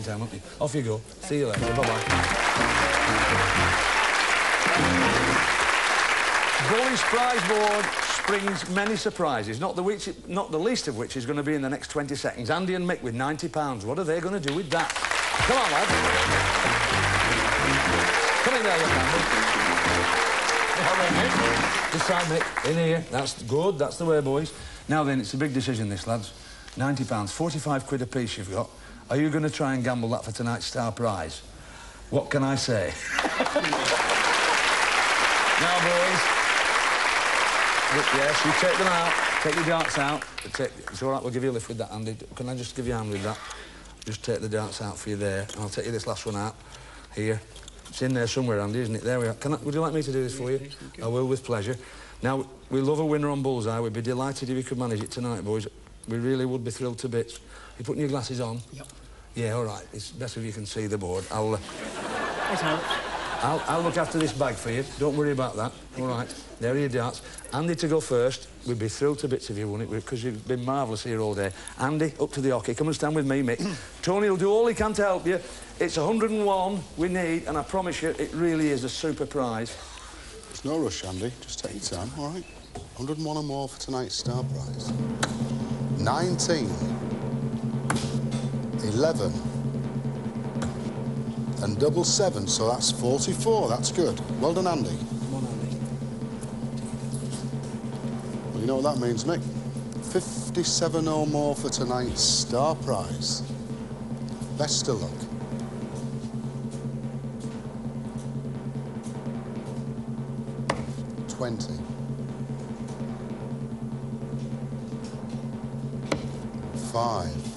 in time, won't you? Off you go. See you later. Bye-bye. Boys prize board springs many surprises, not the, which, not the least of which is going to be in the next 20 seconds. Andy and Mick with £90. What are they going to do with that? Come on, lads. Come in there, right, Mick. This side, Mick. In here. That's good. That's the way, boys. Now then, it's a big decision, this, lads. £90, 45 quid a piece you've got. Are you going to try and gamble that for tonight's star prize? What can I say? now, boys. Yes, you take them out. Take your darts out. Take, it's all right, we'll give you a lift with that, Andy. Can I just give you a hand with that? Just take the darts out for you there. And I'll take you this last one out. Here. It's in there somewhere, Andy, isn't it? There we are. Can I, would you like me to do this for you? I will, with pleasure. Now, we love a winner on Bullseye. We'd be delighted if you could manage it tonight, boys. We really would be thrilled to bits. You putting your glasses on? Yep. Yeah, all right. It's best if you can see the board. I'll... Uh, I'll, I'll, I'll look after this bag for you. Don't worry about that. All right. There are your darts. Andy to go first. We'd be thrilled to bits if you won it, because you've been marvellous here all day. Andy, up to the hockey. Come and stand with me, Mick. Tony will do all he can to help you. It's 101 we need, and I promise you, it really is a super prize. There's no rush, Andy. Just take your time, all right? 101 or more for tonight's star prize. 19. 11. And double seven, so that's 44. That's good. Well done, Andy. Come on, Andy. Well, you know what that means, Mick? 57 or more for tonight's star prize. Best of luck. Twenty. Five.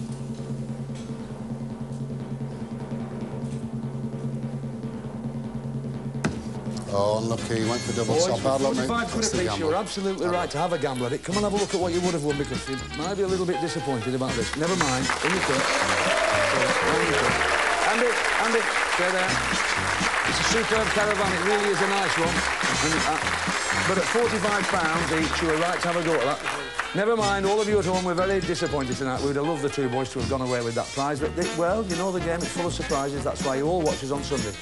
Oh, unlucky. He went for double Boys, top. Bad luck, mate. 45 That's the piece. You're absolutely right to have a gamble at it. Come and have a look at what you would have won, because you might be a little bit disappointed about this. Never mind. In you come. Andy, Andy, stay there. It's a superb caravan. It really is a nice one. And, uh, but at £45 each, you were right to have a go at that. Never mind, all of you at home were very disappointed tonight. We would have loved the two boys to have gone away with that prize. But, they, well, you know the game, it's full of surprises. That's why you all watch us on Sunday.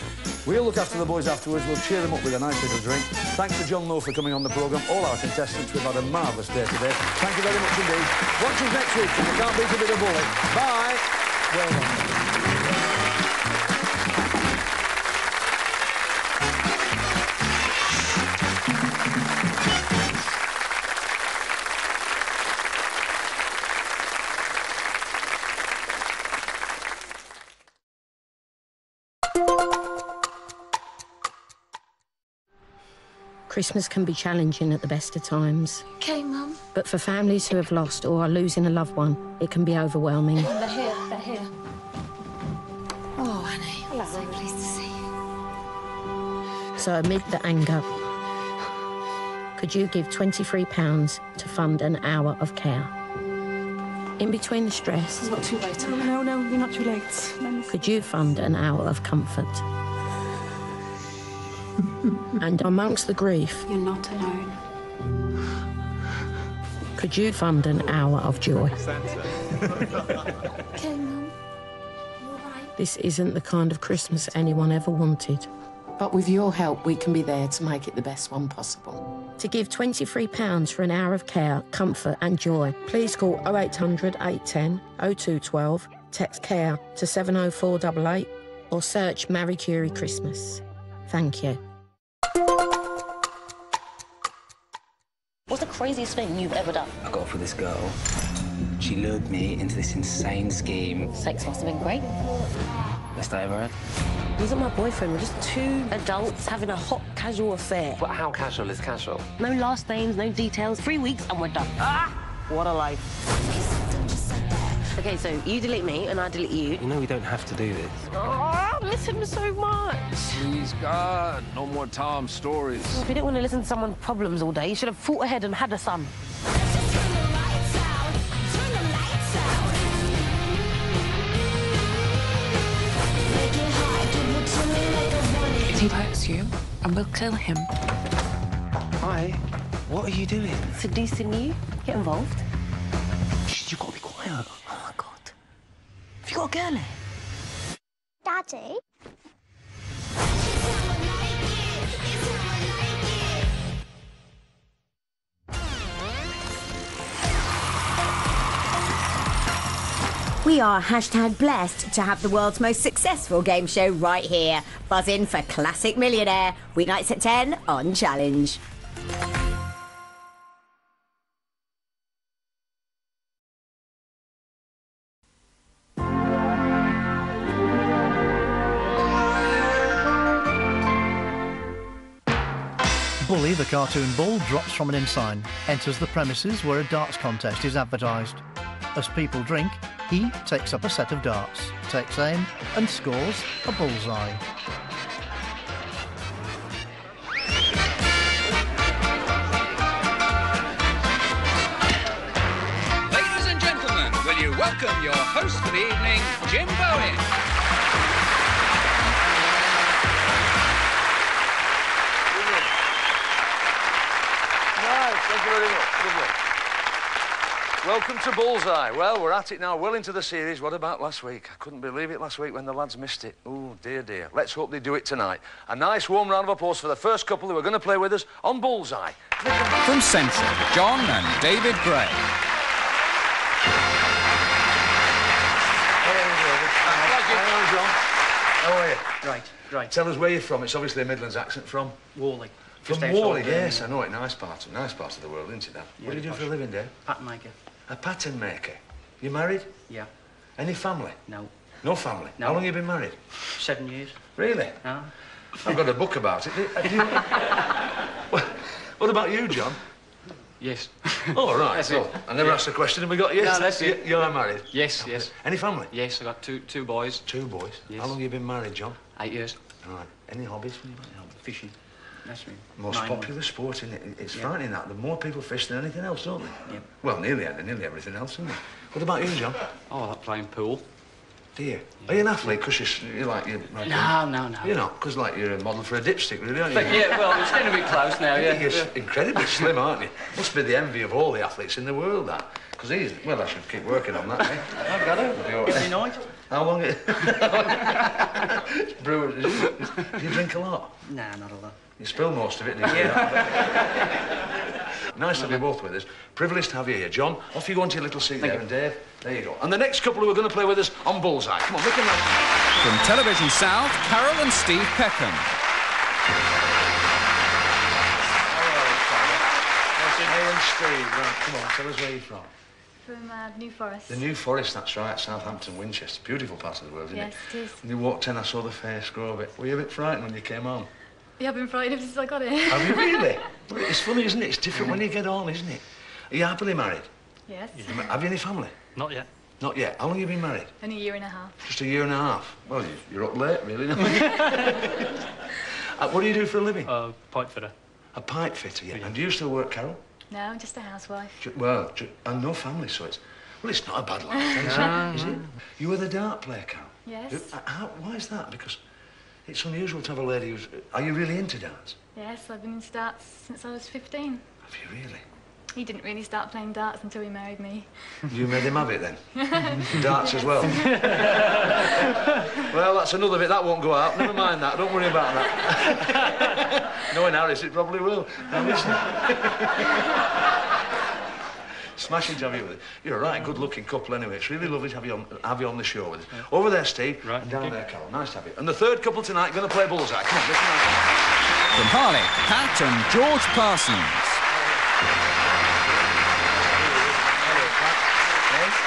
We'll look after the boys afterwards. We'll cheer them up with a nice little drink. Thanks to John Lowe for coming on the programme. All our contestants, we've had a marvellous day today. Thank you very much indeed. Watch us next week, you can't beat a bit of bully. Bye. Well done. Christmas can be challenging at the best of times. Okay, Mum. But for families who have lost or are losing a loved one, it can be overwhelming. They're here. They're here. Oh, Annie. Hello. So pleased to see you. So amid the anger, could you give £23 to fund an hour of care? In between the stress, It's not too late. No, no, you're not too late. could you fund an hour of comfort? And amongst the grief, You're not alone. could you fund an hour of joy? Okay, Mum. You? This isn't the kind of Christmas anyone ever wanted. But with your help, we can be there to make it the best one possible. To give £23 for an hour of care, comfort, and joy, please call 0800 810 0212, text care to 70488, or search Marie Curie Christmas. Thank you. What's the craziest thing you've ever done? I got off with this girl. She lured me into this insane scheme. Sex must have been great. Best I ever had. He's not my boyfriend. We're just two adults having a hot, casual affair. But how casual is casual? No last names, no details. Three weeks and we're done. Ah! What a life. Okay, so you delete me and I delete you. You know we don't have to do this. Oh, I miss him so much. Please, God, no more Tom stories. If you didn't want to listen to someone's problems all day, you should have fought ahead and had a son. If he hurts you, I will kill him. Hi. What are you doing? Seducing you? Get involved. Shh, you gotta be quiet. Oh, my God. Have you got a girl here? Daddy? We are hashtag blessed to have the world's most successful game show right here. Buzz in for Classic Millionaire, weeknights at 10 on Challenge. Bully, the cartoon bull, drops from an ensign, enters the premises where a darts contest is advertised. As people drink, he takes up a set of darts, takes aim, and scores a bullseye. Ladies and gentlemen, will you welcome your host for the evening, Jim Bowen? Thank you very much. Lovely. Welcome to Bullseye. Well, we're at it now, well into the series. What about last week? I couldn't believe it last week when the lads missed it. Oh, dear, dear. Let's hope they do it tonight. A nice warm round of applause for the first couple who are going to play with us on Bullseye. From Central, John and David Gray. Hello, John. How are you? Right, right. Tell us where you're from. It's obviously a Midlands accent from. Whalley. From Just outside Whalley, um, yes, I know it. Nice part, of, nice part of the world, isn't it? That. Yeah, what do you do posh. for a living, Dave? Pattern maker. A pattern maker. You married? Yeah. Any family? No. No family. No. How long have you been married? Seven years. Really? No. I've got a book about it. Do- uh, do you- what, what about you, John? Yes. Oh, right. That's so it. I never Yeah. asked a question and we got yes. No, that's You- it. You are married? Yes, yes. Any family? Yes, I got two two boys. Two boys? Yes. How long have you been married, John? Eight years. All right. Any hobbies? Fishing. That's me. Most Nine popular sport, isn't it? It's Yeah. frightening that. The more people fish than anything else, don't they? Yep. Well, nearly, nearly everything else, isn't it? What about you, John? Oh, I like playing pool. Do you? Are you an athlete? Because you're, you're like... You're like No, no, no. You're not, because like you're a model for a dipstick, really, aren't you? But yeah, well, it's getting a bit close now, yeah. You're yeah. incredibly slim, aren't you? Must be the envy of all the athletes in the world, that. Because he's... Well, I should keep working on that, eh? I've got it. Every night. How long... It... Brewers, is? Do you drink a lot? Nah, not a lot. You spill most of it, didn't you? nice to be both with us. Privileged to have you here. John, off you go into your little seat there, and Dave, there you go. And the next couple who are going to play with us on Bullseye. Come on, make them right. From Television South, Carol and Steve Peckham. Hey and Steve, right, come on, tell us where you're from. From uh, New Forest. The New Forest, that's right, Southampton, Winchester. Beautiful part of the world, isn't Yes, it? it is. When you walked in, I saw the face grow a bit. Were you a bit frightened when you came home? Yeah, I've been frightened ever since I got it. Have you really? It's funny, isn't it? It's different when you get home, isn't it? Are you happily married? yes. Have you any family? Not yet. Not yet. How long have you been married? Only a year and a half. Just a year and a half. Well, you- you're up late, really. No? uh, what do you do for a living? Uh, pipe fitter. A pipe fitter, yeah. And do you still work, Carol? No, I'm just a housewife. Ju- well, ju- and no family, so it's... Well, it's not a bad life, is, it? is it? You were the dart player, Carol. Yes. Uh, how, why is that? Because it's unusual to have a lady who's... Are you really into darts? Yes, I've been in darts since I was 15. Have you really? He didn't really start playing darts until he married me. You made him have it, then? darts as well? well, that's another bit. That won't go out. Never mind that. Don't worry about that. Knowing Harris, it probably will. Now, listen. Smashing to have you with it. You're a right good-looking couple anyway. It's really lovely to have you on, have you on the show with us. Over there, Steve. Right. And down there, Carol. Nice to have you. And the third couple tonight going to play bullseye. Come on, listen. From Harlech, Pat and George Parsons.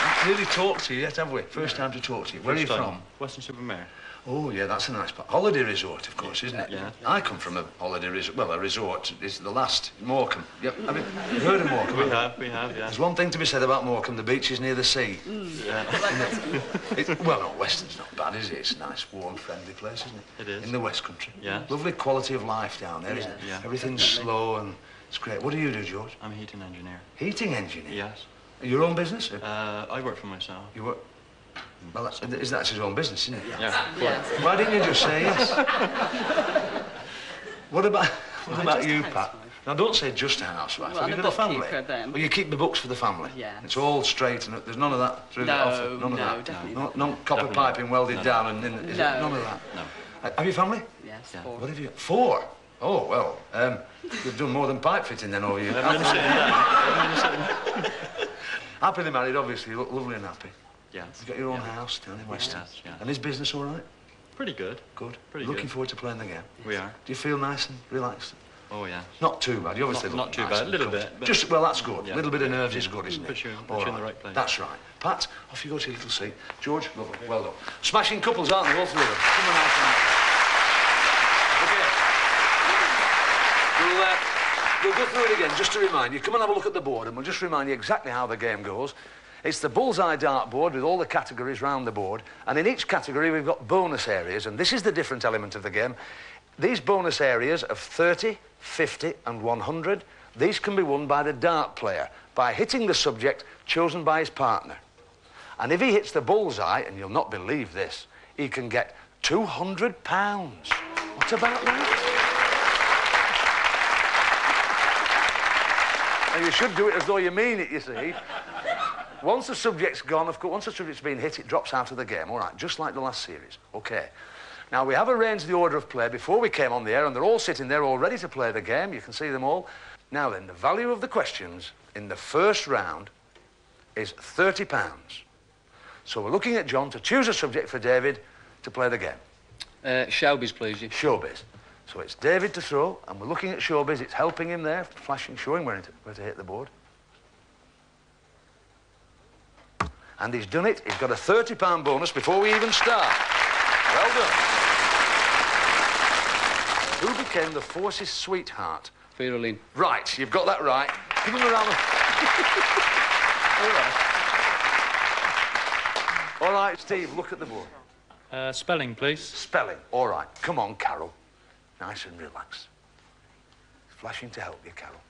Not really talked to you yet, have we? First time to talk to you. Where are you time. from? Weston-super-Mare. Oh, yeah, that's a nice part. Holiday resort, of course, isn't it? Yeah. I come from a holiday resort. Well, a resort is the last. Morecambe. Yep. Have you you've heard of Morecambe? We haven't you? have, we have, yeah. There's one thing to be said about Morecambe. The beach is near the sea. Yeah. It, well, no, Weston's not bad, is it? It's a nice, warm, friendly place, isn't it? It is. In the West Country. Yeah. Lovely quality of life down there, not it? Yeah. Everything's Definitely. slow and it's great. What do you do, George? I'm a heating engineer. Heating engineer? Yes. Your own business? Uh, I work for myself. You work... Well, that's, is that's his own business, isn't it? Yeah. Why didn't you just say yes? what about what I about just you, Pat? Now, don't say just a housewife. Well, Have you got a family? then. Well, you keep the books for the family. Yeah. It's all straight and there's none of that. through the No, office, none of no, that. definitely no, not. No, copper Definitely piping welded No, no. down and in, is it? None of that. No. Uh, Have you family? Yes, Yeah. four. What have you? Four. Oh well, um, you've done more than pipe fitting then over you. Eleven minutes sitting down. Eleven minutes sitting. Happily married, obviously. You look lovely and happy. Yeah. You've got your own house down in West Yes, yeah. And is business all right? Pretty good. Good. Pretty good. Looking good. forward to playing the game. We are. Do you feel nice and relaxed? Oh yeah. Not too bad. You obviously Not- look not too nice bad. A little bit, but- Just well, that's good. Yeah. A little bit of nerves is good, isn't it? Puts you- puts All you in the right place. That's right. Pat, off you go to your little seat. George, lovely. Well done. Smashing couples, aren't they? All three of them. Come on out. Okay. We'll, uh, we'll go through it again just to remind you. Come and have a look at the board, and we'll just remind you exactly how the game goes. It's the bullseye dartboard with all the categories round the board, and in each category we've got bonus areas, and this is the different element of the game. These bonus areas of 30, 50, and 100, these can be won by the dart player by hitting the subject chosen by his partner. And if he hits the bullseye, and you'll not believe this, he can get 200 pounds. What about that? Now, you should do it as though you mean it, you see. Once the subject's gone, of course, once the subject's been hit, it drops out of the game. All right, just like the last series. Okay. Now, we have arranged the order of play before we came on the air, and they're all sitting there all ready to play the game. You can see them all. Now, then, the value of the questions in the first round is £30. So we're looking at John to choose a subject for David to play the game. Uh, showbiz, please. You. Showbiz. So it's David to throw, and we're looking at showbiz. It's helping him there, flashing, showing where to, where to hit the board. And he's done it. He's got a £30 bonus before we even start. Well done. Who became the Force's sweetheart? Vera Lynn. Right, you've got that right. Give him a round of... All right. All right, Steve, look at the board. Uh, spelling, please. Spelling. All right. Come on, Carol. Nice and relaxed. Flashing to help you, Carol.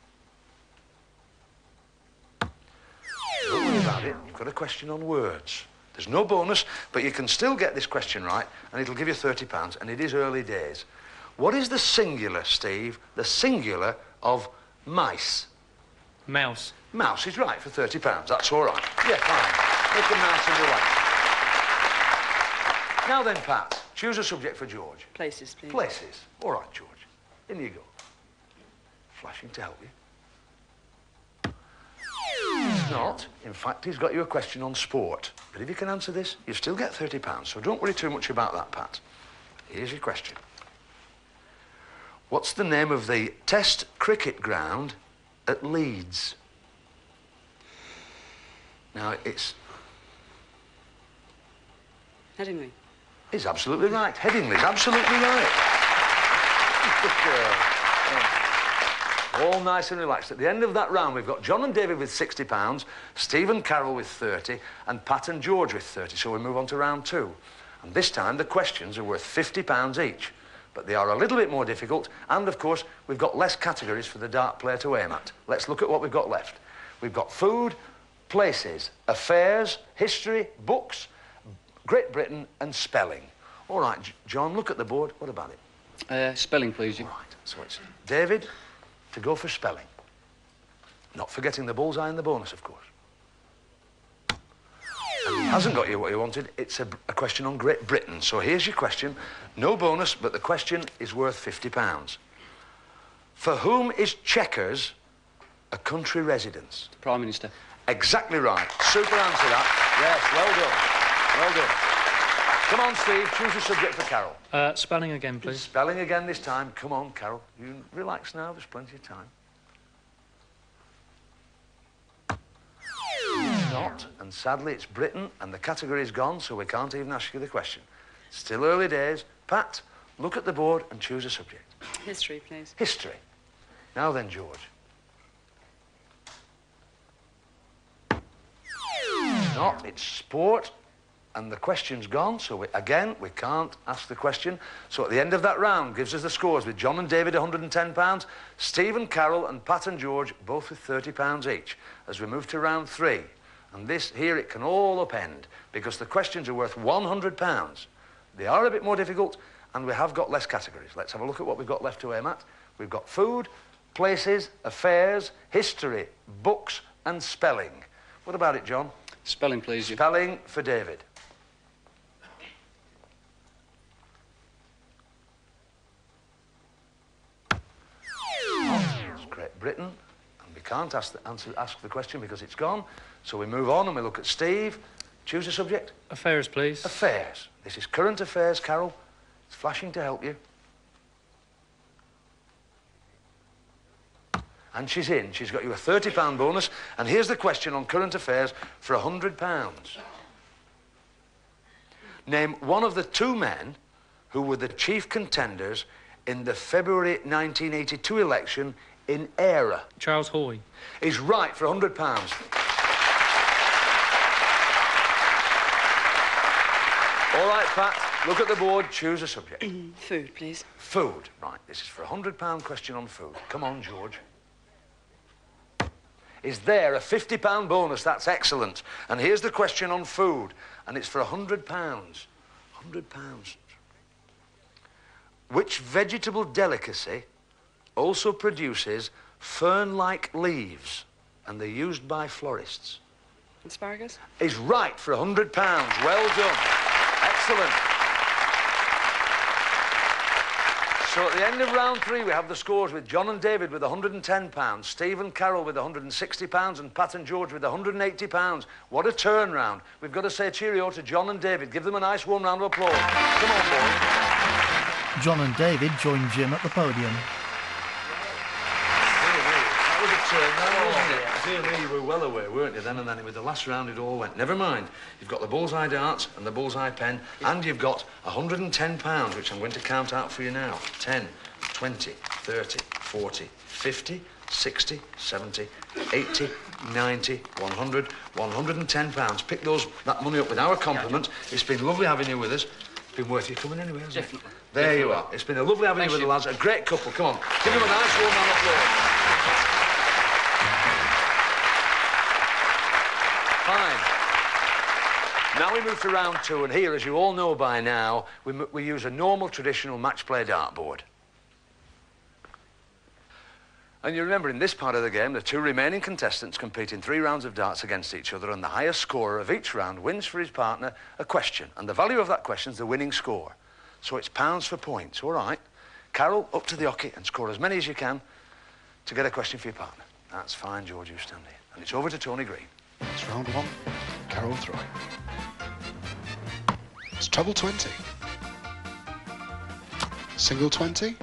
Don't about it. You've got a question on words. There's no bonus, but you can still get this question right, and it'll give you £30, and it is early days. What is the singular, Steve, the singular of mice? Mouse. Mouse is right for £30. That's all right. Yeah, fine. Make them nice and relaxed. Now then, Pat, choose a subject for George. Places, please. Places. All right, George. In you go. Flashing to help you. He's not. In fact, he's got you a question on sport. But if you can answer this, you still get £30, so don't worry too much about that, Pat. Here's your question. What's the name of the Test cricket ground at Leeds? Now, it's... Headingley. He's absolutely right. Headingley's absolutely right. All nice and relaxed. At the end of that round, we've got John and David with £60, Steve and Carol with 30, and Pat and George with 30. So we move on to round two. And this time, the questions are worth £50 each. But they are a little bit more difficult, and of course, we've got less categories for the dart player to aim at. Let's look at what we've got left. We've got food, places, affairs, history, books, Great Britain, and spelling. All right, John, look at the board. What about it? Uh, spelling, please. You. Right, so it's David to go for spelling. Not forgetting the bullseye and the bonus, of course. Hasn't got you what you wanted. It's a, a question on Great Britain. So here's your question. No bonus, but the question is worth £50. For whom is Chequers a country residence? Prime Minister. Exactly right. Super answer that. Yes, well done. Well done. Come on, Steve. Choose a subject for Carol. Uh, spelling again, please. Spelling again this time. Come on, Carol. You relax now. There's plenty of time. Not, and sadly it's Britain, and the category is gone, so we can't even ask you the question. Still early days. Pat, look at the board and choose a subject. History, please. History. Now then, George. Not, it's sport, and the question's gone, so we, again, we can't ask the question. So at the end of that round, gives us the scores with John and David £110, Stephen, Carol, and Pat and George both with £30 each. As we move to round three, and this here it can all upend because the questions are worth £100. They are a bit more difficult, and we have got less categories. Let's have a look at what we've got left to aim at. We've got food, places, affairs, history, books, and spelling. What about it, John? Spelling, please. Spelling for David. It's Great Britain, and we can't ask the, answer, ask the question because it's gone. So we move on and we look at Steve. Choose a subject. Affairs, please. Affairs. This is current affairs, Carol. It's flashing to help you. And she's in. She's got you a £30 bonus. And here's the question on current affairs for £100. Name one of the two men who were the chief contenders in the February 1982 election in Eire. Charles Haughey. He's right for £100. All right, Pat, look at the board, choose a subject. Mm, food, please. Food. Right, this is for a £100 question on food. Come on, George. Is there a £50 bonus? That's excellent. And here's the question on food, and it's for a £100. £100. Which vegetable delicacy also produces fern-like leaves, and they're used by florists? Asparagus? Is right for a £100. Well done. Excellent. So at the end of round three, we have the scores with John and David with £110, Steve and Carol with £160, and Pat and George with £180. What a turnaround. We've got to say cheerio to John and David. Give them a nice warm round of applause. Come on, boys. John and David join Jim at the podium. That was a turn, now, wasn't it? Dear me, you were well away, weren't you, then? And then with the last round, it all went. Never mind. You've got the bullseye darts and the bullseye pen, and you've got £110, which I'm going to count out for you now. 10, 20, 30, 40, 50, 60, 70, 80, 90, 100, 110 pounds. Pick those, that money up with our compliment. It's been lovely having you with us. It's been worth you coming anyway, hasn't Definitely. it? There you are. It's been a lovely having you with you. the lads. A great couple. Come on. Give them a nice warm round of applause. Move to round two, and here, as you all know by now, we, we use a normal traditional match play dartboard. And you remember in this part of the game, the two remaining contestants compete in three rounds of darts against each other, and the highest scorer of each round wins for his partner a question. And the value of that question is the winning score. So it's pounds for points, all right? Carol, up to the hockey and score as many as you can to get a question for your partner. That's fine, George, you stand here. And it's over to Tony Green. It's round one. Carol throwing. Treble 20. Single 20.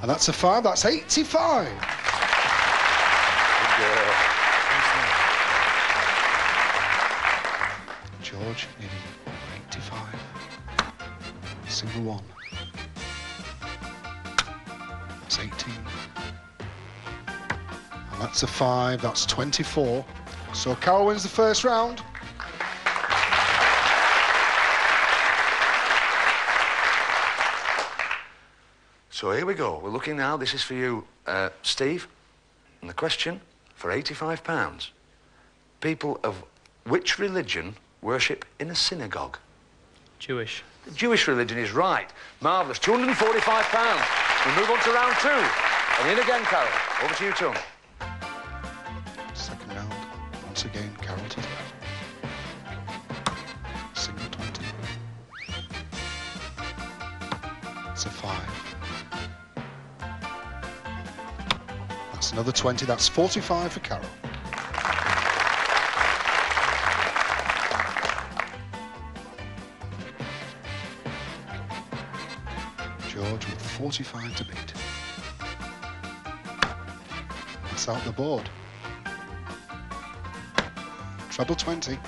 And that's a five. That's 85. George nearly 85. Single one. That's 18. And that's a five. That's 24. So Carol wins the first round. So here we go. We're looking now. This is for you, uh, Steve. And the question for £85. People of which religion worship in a synagogue? Jewish. The Jewish religion is right. Marvellous. £245. We move on to round two. And in again, Carol. Over to you, Tony. Second round. Once again, Carol to Another 20. That's 45 for Carol. George with 45 to beat. That's out the board. Treble 20.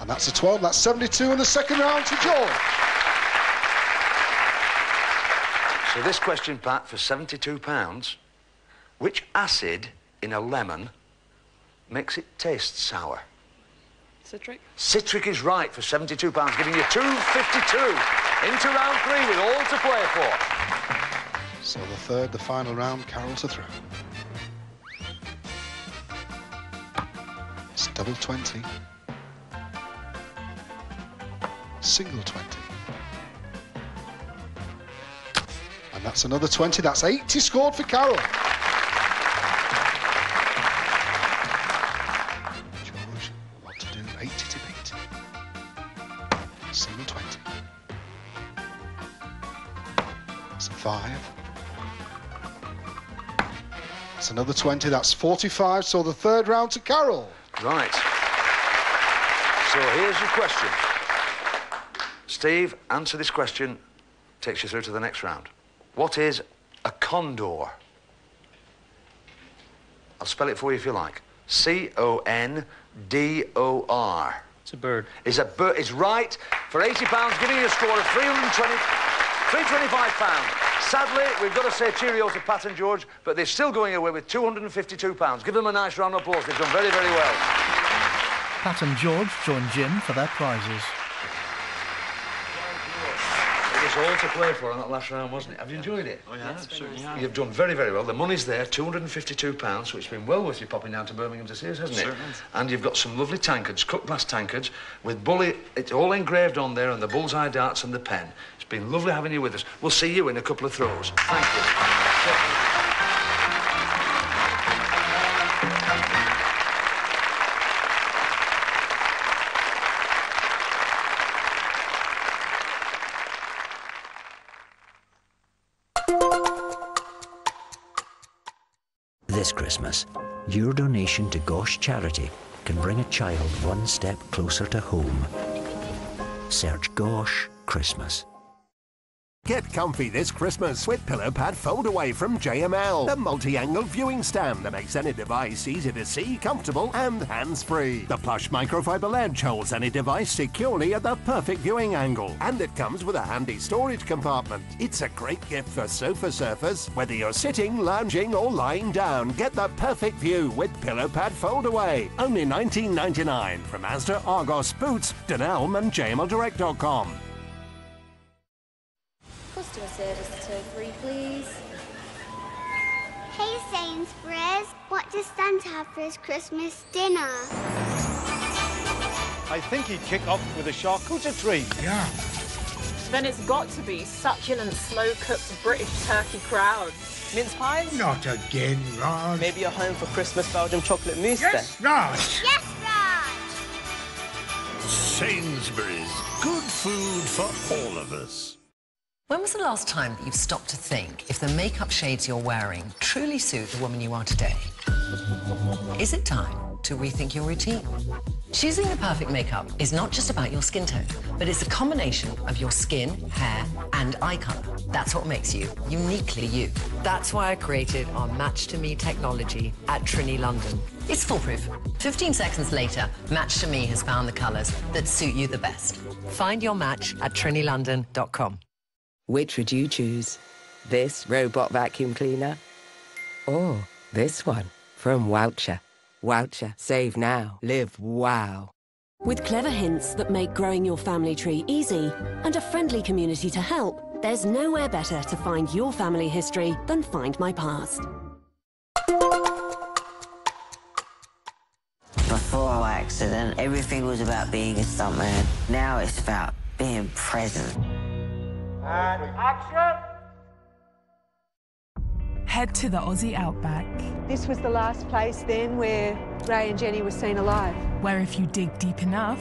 And that's a 12. That's 72 in the second round to George. So this question, Pat, for £72. Which acid in a lemon makes it taste sour? Citric? Citric is right for £72, giving you 252 into round three with all to play for. So the third, the final round, Carol to throw. It's double 20. Single 20. And that's another 20. That's 80 scored for Carol. George, what to do? 80 to beat. Single 20. That's a 5. That's another 20. That's 45. So the third round to Carol. Right. So here's your question. Steve, answer this question. Takes you through to the next round. What is a condor? I'll spell it for you if you like. C O N D O R. It's a bird. Is a bird. Is right for eighty pounds, giving you a score of 320, 325 pounds. Sadly, we've got to say cheerio to Pat and George, but they're still going away with 252 pounds. Give them a nice round of applause. They've done very, very well. Pat and George join Jim for their prizes. It was all to play for on that last round, wasn't it? Have you enjoyed it? Oh, yeah, certainly have. You've done very, very well. The money's there, £252, so it's been well worth you popping down to Birmingham to see us, hasn't it? Certainly. And you've got some lovely tankards, cut glass tankards, with bully, it's all engraved on there, and the bullseye darts and the pen. It's been lovely having you with us. We'll see you in a couple of throws. Thank you. Christmas, your donation to Gosh Charity can bring a child one step closer to home. Search Gosh Christmas. Get comfy this Christmas with Pillow Pad Fold Away from JML, the multi-angle viewing stand that makes any device easy to see, comfortable and hands-free. The plush microfiber ledge holds any device securely at the perfect viewing angle, and it comes with a handy storage compartment. It's a great gift for sofa surfers. Whether you're sitting, lounging or lying down, get the perfect view with Pillow Pad Fold Away. Only $19.99 from Asda, Argos, Boots, Dunelm and JMLDirect.com. Customer service to three, please. Hey Sainsbury's, what does Santa have for his Christmas dinner? I think he'd kick off with a charcuterie treat. Yeah. Then it's got to be succulent, slow-cooked British turkey crowds. Mince pies? Not again, Raj. Maybe a home for Christmas Belgian chocolate mousse Yes, then? Raj. Yes, Raj! Sainsbury's. Good food for all of us. When was the last time that you've stopped to think if the makeup shades you're wearing truly suit the woman you are today? Is it time to rethink your routine? Choosing the perfect makeup is not just about your skin tone, but it's a combination of your skin, hair, and eye color. That's what makes you uniquely you. That's why I created our Match to Me technology at Trinny London. It's foolproof. 15 seconds later, Match to Me has found the colors that suit you the best. Find your match at trinnylondon.com. Which would you choose? This robot vacuum cleaner? Or this one from Wowcher? Wowcher. Save now. Live wow. With clever hints that make growing your family tree easy and a friendly community to help, there's nowhere better to find your family history than Find My Past. Before our accident, everything was about being a stuntman. Now it's about being present. And action! Head to the Aussie Outback. This was the last place then where Ray and Jenny were seen alive. Where if you dig deep enough,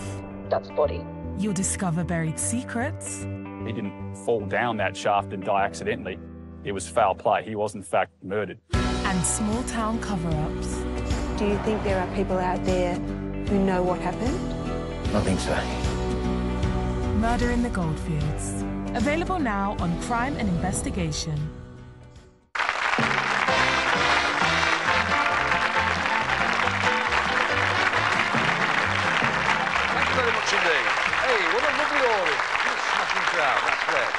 That's body. you'll discover buried secrets He didn't fall down that shaft and die accidentally. It was foul play. He was, in fact, murdered. and small town cover ups. Do you think there are people out there who know what happened? I think so. Murder in the Goldfields. Available now on Crime and Investigation. Thank you very much indeed. Hey, what a lovely audience. What a smashing crowd. That's great.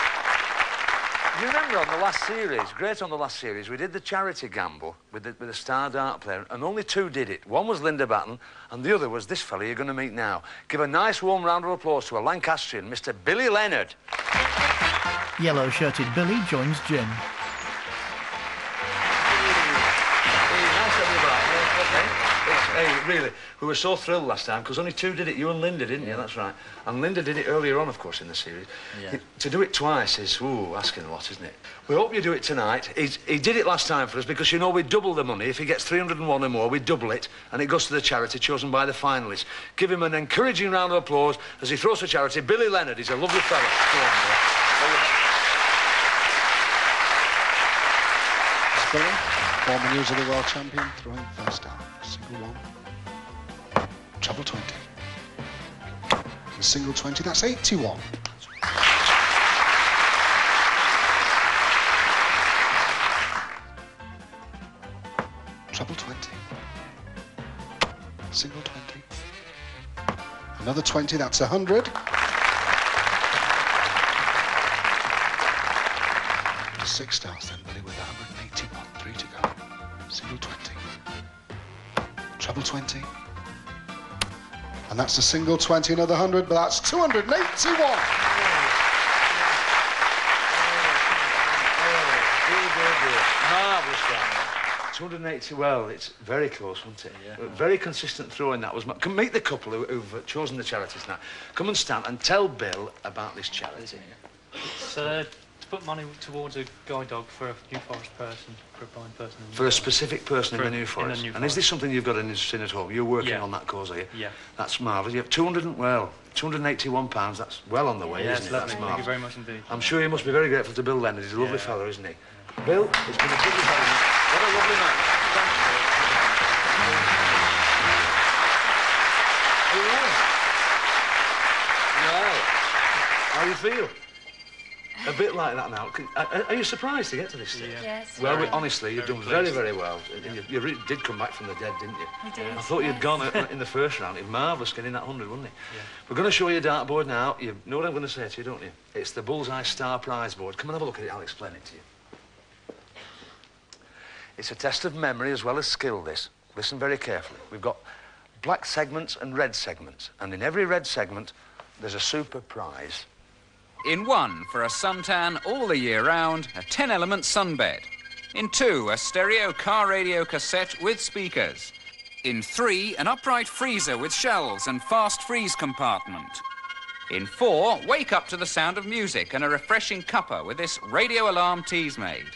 You remember on the last series, great on the last series, we did the charity gamble with the, with the star dart player, and only two did it. One was Linda Batten, and the other was this fella you're going to meet now. Give a nice warm round of applause to a Lancastrian, Mr. Billy Lennard. Yellow-shirted Billy joins Jim. Hey, nice to have you back. Yeah, okay. It's Hey, really, we were so thrilled last time because only two did it. You and Linda, didn't you? That's right. And Linda did it earlier on, of course, in the series. Yeah. To do it twice is, ooh, asking a lot, isn't it? We hope you do it tonight. He's, he did it last time for us because, you know, we double the money. If he gets 301 or more, we double it, and it goes to the charity chosen by the finalists. Give him an encouraging round of applause as he throws to charity. Billy Lennard, he's a lovely fella. Go on, Bill. Billy, former News of the World Champion, throwing first down. Single one. Treble 20. And single 20, that's 81. Treble 20. Single 20. Another 20, that's 100. Six stars then, Billy, with 181. Treble 20. And that's a single 20, another 100, but that's 281. Marvellous, 280, well, it's very close, wasn't it? Yeah. Very consistent throwing that was. Ma- Come meet the couple who, who've chosen the charities now. Come and stand and tell Bill about this charity. It's uh, to put money towards a guide dog for a New Forest person, for a blind person. For a specific person in the New Forest. New and is this something you've got in, in at all? You're working Yeah. on that cause, are you? Yeah. That's marvellous. You have 200 and, well, 281 pounds. That's well on the way, Yeah, isn't it? lovely. That's Thank you very much indeed. I'm sure you must be very grateful to Bill Lennard. He's a lovely Yeah. fellow, isn't he? Bill, it's been a having you. What a lovely man. Thanks, Bill. Well, how you feel? A bit like that now. Are, are you surprised to get to this stage? Yes. Well, we, honestly, you've Very done very, pleased. very well. You, you really did come back from the dead, didn't you? I did, I thought you'd gone in the first round. It's marvellous getting that 100, wasn't it? Yeah. We're going to show you a dartboard now. You know what I'm going to say to you, don't you? It's the Bullseye Star Prize Board. Come and have a look at it. I'll explain it to you. It's a test of memory as well as skill, this. Listen very carefully. We've got black segments and red segments. And in every red segment, there's a super prize. In one, for a suntan all the year round, a 10 element sunbed. In two, a stereo car radio cassette with speakers. In three, an upright freezer with shelves and fast freeze compartment. In four, wake up to the sound of music and a refreshing cuppa with this radio alarm Teasmade.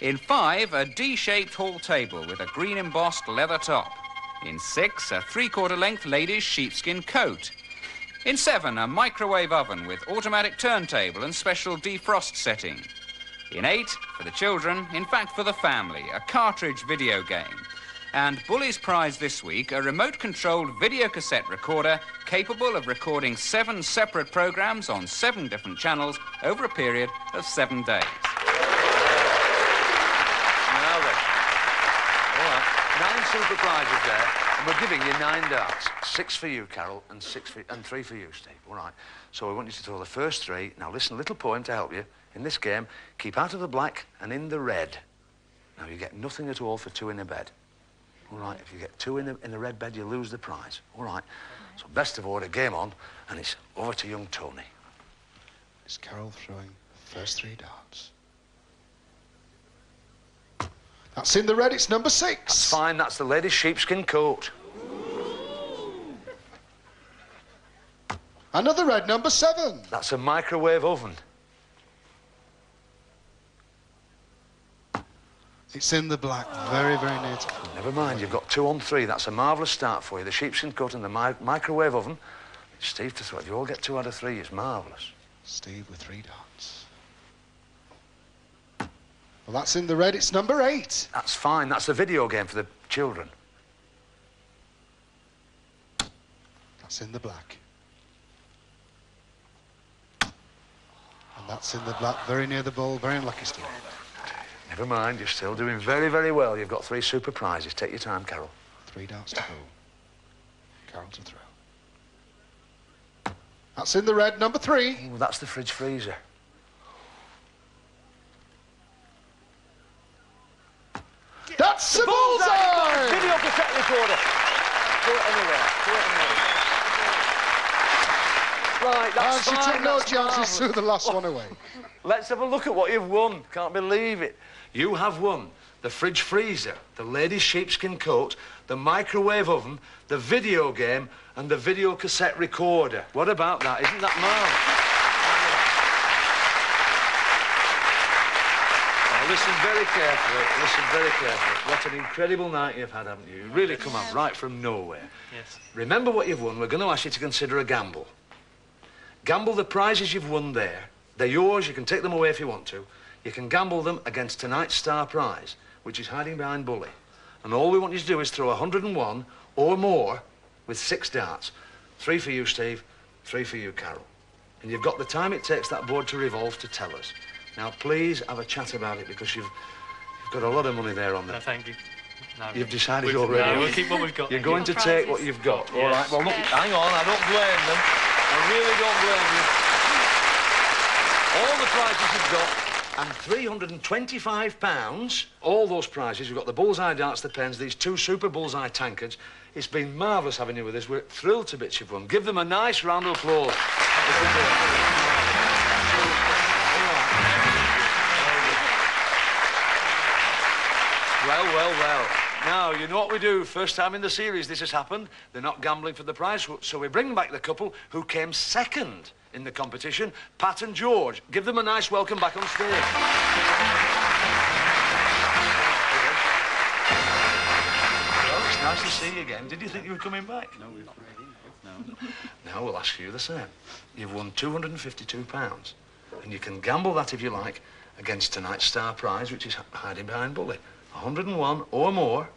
In five, a D-shaped hall table with a green embossed leather top. In six, a three-quarter length ladies' sheepskin coat. In seven, a microwave oven with automatic turntable and special defrost setting. In eight, for the children, in fact for the family, a cartridge video game. And Bully's prize this week, a remote controlled video cassette recorder capable of recording seven separate programs on seven different channels over a period of seven days. Now then. All right. Nine super prizes there, and we're giving you nine darts. Six for you, Carol, and six for, and three for you, Steve. All right. So we want you to throw the first three. Now listen, a little poem to help you. In this game, keep out of the black and in the red. Now you get nothing at all for two in a bed. All right. If you get two in the, in the red bed, you lose the prize. All right. So best of order, game on, and it's over to young Tony. Is Carol throwing the first three darts? That's in the red, it's number six. That's fine. That's the lady's sheepskin coat. Another red, number seven. That's a microwave oven. It's in the black, very, very neat. Never mind, you've got two on three. That's a marvellous start for you. The sheepskin coat and the mi- microwave oven. Steve to throw. If you all get two out of three, it's marvellous. Steve with three darts. Well, that's in the red, it's number eight. That's fine. That's a video game for the children. That's in the black. And that's in the black, very near the ball, very unlucky, still. Never mind, you're still doing very, very well. You've got three super prizes. Take your time, Carol. Three darts to go. Carol to throw. That's in the red, number three. Ooh, that's the fridge freezer. That's the bullseye! Video cassette recorder. Throw it anywhere. Throw it anywhere. Right, that's and she fine, took no that's chances, threw the last one away. Let's have a look at what you've won. Can't believe it. You have won the fridge freezer, the lady's sheepskin coat, the microwave oven, the video game, and the video cassette recorder. What about that? Isn't that marvellous? Listen very carefully. Listen very carefully. What an incredible night you've had, haven't you? You really come up right from nowhere. Yes. Remember what you've won. We're going to ask you to consider a gamble. Gamble the prizes you've won there. They're yours. You can take them away if you want to. You can gamble them against tonight's star prize, which is hiding behind Bully. And all we want you to do is throw 101 or more with six darts. Three for you, Steve. Three for you, Carol. And you've got the time it takes that board to revolve to tell us. Now, please have a chat about it because you've, you've got a lot of money there on there. No, thank you. No, You've decided We've- already. No, we'll keep what we've got. You're going to take what you've got. All Yes. right. Well, look, hang on. I don't blame them. I really don't blame you. All the prizes you've got, and 325 pounds. All those prizes. You've got the bullseye darts, the pens, these two super bullseye tankards. It's been marvellous having you with us. We're thrilled to bits you've won. Give them a nice round of applause. Now, you know what we do. First time in the series this has happened. They're not gambling for the prize, so we bring back the couple who came second in the competition, Pat and George. Give them a nice welcome back on stage. Well, it's nice to see you again. Did you think you were coming back? No, we're not ready. No. Now we'll ask you the same. You've won £252, and you can gamble that if you like against tonight's star prize, which is hiding behind Bully. 101 or more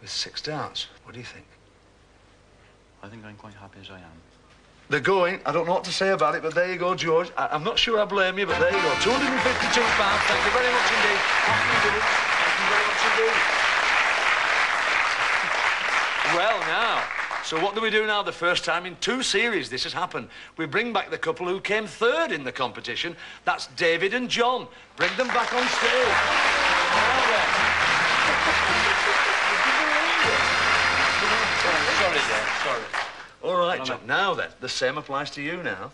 with six darts. What do you think? I think I'm quite happy as I am. They're going. I don't know what to say about it, but there you go, George. I, I'm not sure I blame you, but there you go. 252 pounds. Thank you very much indeed. Thank you, Thank you very much indeed. Well, now, so what do we do now? The first time in two series this has happened. We bring back the couple who came third in the competition. That's David and John. Bring them back on stage. Sorry, All right, John. Now then, the same applies to you now.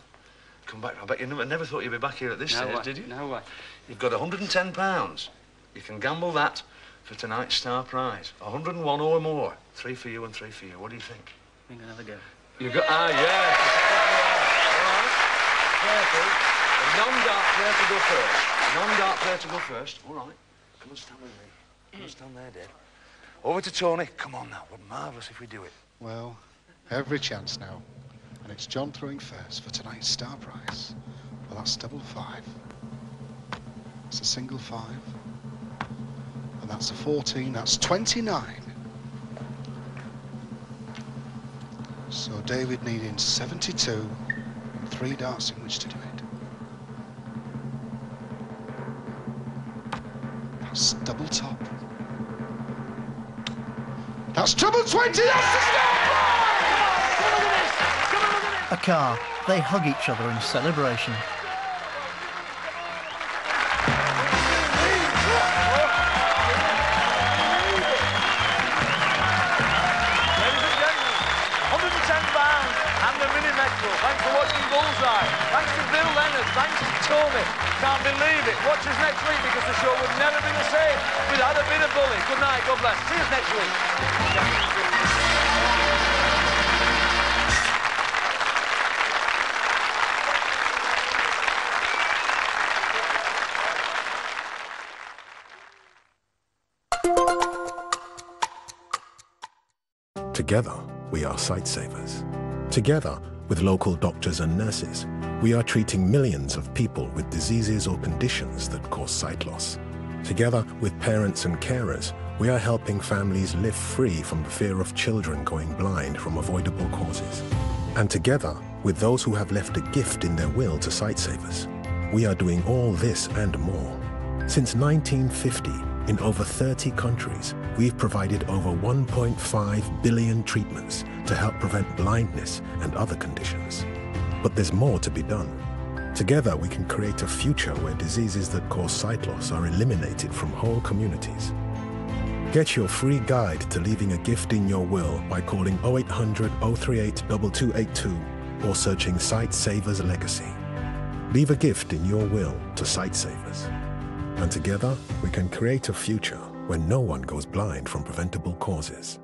Come back. I bet you never, never thought you'd be back here at this No stage, way. did you? No way. You've got 110 pounds. You can gamble that for tonight's star prize. 101 or more. Three for you and three for you. What do you think? I think another go. You've got ah yes. All right. Careful. A non-dart player to go first. A non-dart player to go first. All right. Come and stand with me. Come and stand there, Dave. Over to Tony. Come on now. What marvellous if we do it. Well, every chance now. And it's John throwing first for tonight's star prize. Well, that's double five. That's a single five. And that's a 14. That's 29. So David needing 72 and three darts in which to do it. That's double top. That's treble 20. That's the star A car. They hug each other in celebration. Ladies and gentlemen, 110 pounds the Mini Metro. Thanks for watching Bullseye. Thanks to Bill Lennard. Thanks to. Can't believe it. Watch us next week because the show would never be the same without a bit of bully. Good night. God bless. See us next week. Together, we are sightsavers. Together, with local doctors and nurses, we are treating millions of people with diseases or conditions that cause sight loss. Together with parents and carers, we are helping families live free from the fear of children going blind from avoidable causes. And together with those who have left a gift in their will to sightsavers, we are doing all this and more. Since 1950, in over 30 countries, we've provided over 1.5 billion treatments to help prevent blindness and other conditions. But there's more to be done. Together, we can create a future where diseases that cause sight loss are eliminated from whole communities. Get your free guide to leaving a gift in your will by calling 0800 038 2282 or searching Sightsavers Legacy. Leave a gift in your will to Sightsavers. And together, we can create a future where no one goes blind from preventable causes.